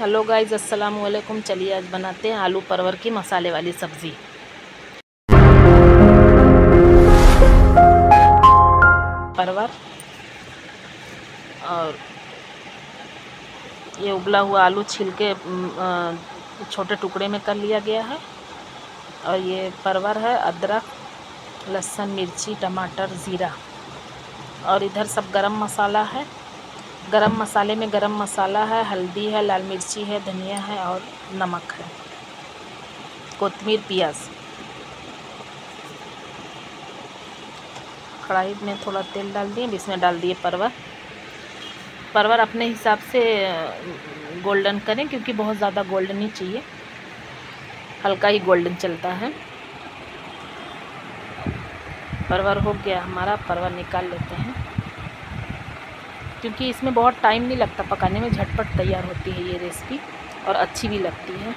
Hello guys अस्सलाम वालेकुम चलिए आज बनाते हैं आलू परवर की मसाले वाली सब्ज़ी। परवर और ये उबला हुआ आलू छील के छोटे टुकड़े में कर लिया गया है। और ये परवर है, अदरक, लहसुन, मिर्ची, टमाटर, ज़ीरा। और इधर सब गरम मसाला है। गरम मसाले में गरम मसाला है, हल्दी है, लाल मिर्ची है, धनिया है और नमक है। कोतमीर प्याज। कढ़ाई में थोड़ा तेल डाल दिए इसमें डाल दिए परवर परवर अपने हिसाब से गोल्डन करें क्योंकि बहुत ज़्यादा गोल्डन नहीं चाहिए। हल्का ही गोल्डन चलता है। परवर हो गया हमारा परवर निकाल लेते हैं। क्योंकि इसमें बहुत टाइम नहीं लगता पकाने में, झटपट तैयार होती है ये रेसिपी और अच्छी भी लगती है।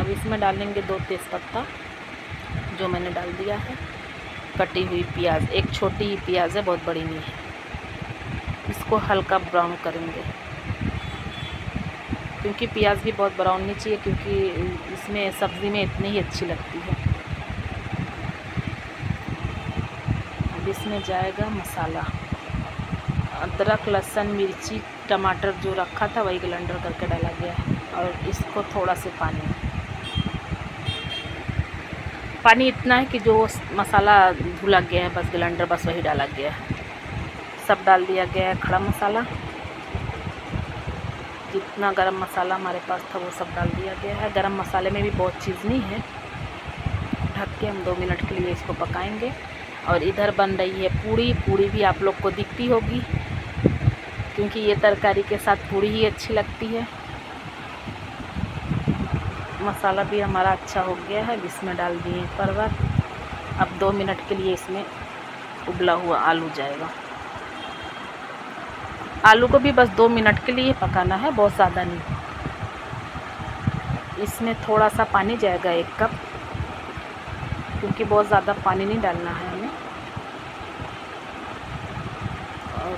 अब इसमें डालेंगे दो तेज़पत्ता, जो मैंने डाल दिया है। कटी हुई प्याज, एक छोटी ही प्याज है, बहुत बड़ी नहीं है। इसको हल्का ब्राउन करेंगे। क्योंकि प्याज भी बहुत ब्राउन नहीं चाहिए, क्योंकि इसमें सब्ज़ी में इतनी ही अच्छी लगती है। अब इसमें जाएगा मसाला। अदरक, लहसुन, मिर्ची, टमाटर जो रखा था वही ग्लैंडर करके डाला गया है और इसको थोड़ा से पानी। पानी इतना है कि जो मसाला धुला गया है, बस ग्लैंडर बस वही डाला गया है। सब डाल दिया गया है खड़ा मसाला। जितना गरम मसाला हमारे पास था वो सब डाल दिया गया है। गरम मसाले में भी बहुत चीज़ नहीं है। ढक के हम दो मिनट के लिए इसको पकाएँगे। और इधर बन रही है पूड़ी। पूड़ी भी आप लोग को दिखती होगी। क्योंकि ये तरकारी के साथ पूड़ी ही अच्छी लगती है। मसाला भी हमारा अच्छा हो गया है इसमें डाल दिए परवर अब दो मिनट के लिए इसमें उबला हुआ आलू जाएगा। आलू को भी बस दो मिनट के लिए पकाना है, बहुत ज़्यादा नहीं। इसमें थोड़ा सा पानी जाएगा एक कप, क्योंकि बहुत ज़्यादा पानी नहीं डालना है हमें। और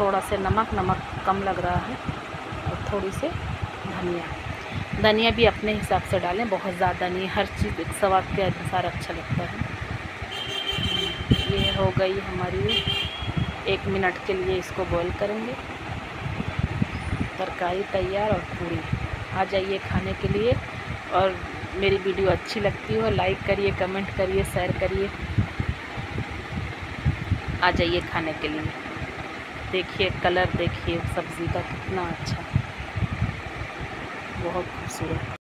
थोड़ा से नमक नमक कम लग रहा है और थोड़ी से धनिया। धनिया भी अपने हिसाब से डालें, बहुत ज़्यादा नहीं, हर चीज़ एक स्वाद के अनुसार अच्छा लगता है। ये हो गई हमारी एक मिनट के लिए इसको बॉईल करेंगे। तरकारी तैयार और पूरी। आ जाइए खाने के लिए और मेरी वीडियो अच्छी लगती हो लाइक करिए कमेंट करिए शेयर करिए। आ जाइए खाने के लिए। देखिए कलर देखिए सब्ज़ी का कितना अच्छा। बहुत खूबसूरत।